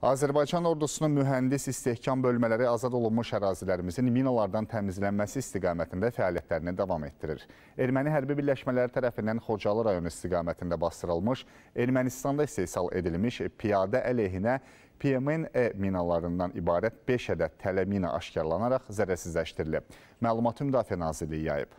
Azərbaycan ordusunun mühəndis istehkam bölmələri azad olunmuş ərazilərimizin minalardan təmizlənməsi istiqamətində fəaliyyətlərini davam etdirir. Erməni hərbi birləşmələri tərəfindən Xocalı rayonu istiqamətində bastırılmış, Ermənistanda istehsal edilmiş piyadə əleyhinə PMN-E minalarından ibarət 5 ədəd tələ mina aşkarlanaraq zərərsizləşdirilib. Məlumatı Müdafiə Nazirliyi yayıb.